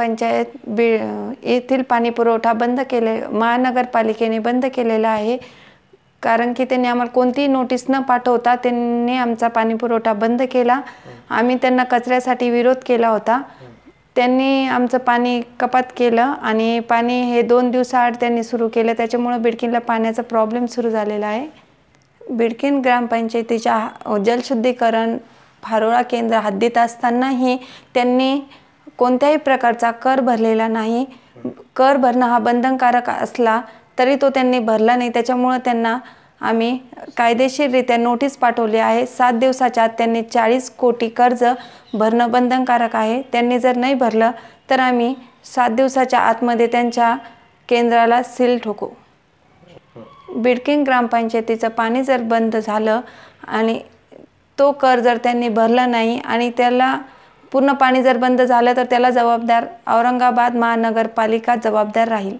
पंचायत बी येथील पाणी पुरवठा बंद केले महानगरपालिकेने बंद केलेला आहे. कारण की त्यांनी आम्हाला कोणतीही नोटीस न पाठवता त्यांनी आमचा पाणीपुरवठा बंद केला. आम्ही त्यांना कचऱ्यासाठी विरोध केला होता. त्यांनी आमचं पाणी कपात केलं आणि पाणी हे दोन दिवसाआड त्यांनी सुरू केलं. त्याच्यामुळं बिडकीनला पाण्याचा प्रॉब्लेम सुरू झालेला आहे. बिडकीन ग्रामपंचायतीच्या हा- जलशुद्धीकरण फारोळा केंद्र हद्दीत असतानाही त्यांनी कोणत्याही प्रकारचा कर भरलेला नाही. कर भरणं हा बंधनकारक असला तरी तो त्यांनी भरला नाही. त्याच्यामुळं त्यांना आम्ही कायदेशीररित्या नोटीस पाठवली आहे. सात दिवसाच्या आत त्यांनी चाळीस कोटी कर्ज भरणं बंधनकारक आहे. त्यांनी जर नाही भरलं तर आम्ही सात दिवसाच्या आतमध्ये त्यांच्या केंद्राला सील ठोकू. बिडकिंग ग्रामपंचायतीचं पाणी जर बंद झालं आणि तो कर जर त्यांनी भरला नाही आणि त्याला पूर्ण पाणी जर बंद झालं तर त्याला जबाबदार औरंगाबाद महानगरपालिका जबाबदार राहील.